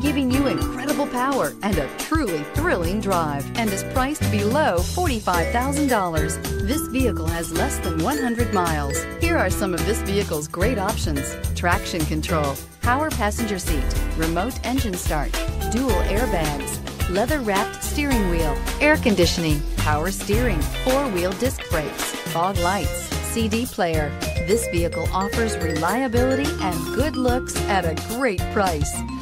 giving you incredible power and a truly thrilling drive and is priced below $45,000. This vehicle has less than 100 miles. Here are some of this vehicle's great options. Traction control, power passenger seat, remote engine start, dual airbags, leather wrapped steering wheel, air conditioning, power steering, four wheel disc brakes, fog lights, CD player. This vehicle offers reliability and good looks at a great price.